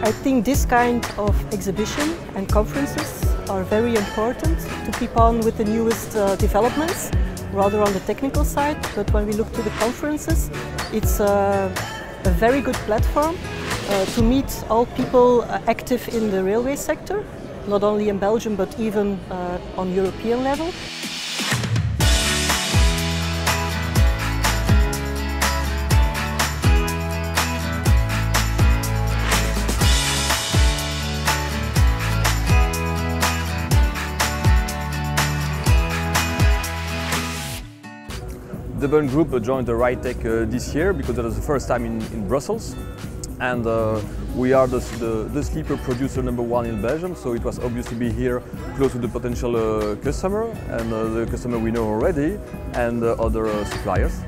I think this kind of exhibition and conferences are very important to keep on with the newest uh, developments, rather on the technical side. But when we look to the conferences, it's uh, a very good platform uh, to meet all people uh, active in the railway sector, not only in Belgium but even uh, on European level. The Burn Group joined the RailTech uh, this year because that was the first time in, in Brussels. And uh, we are the, the, the, sleeper producer number one in Belgium, so it was obvious to be here close to the potential uh, customer and uh, the customer we know already and uh, other uh, suppliers.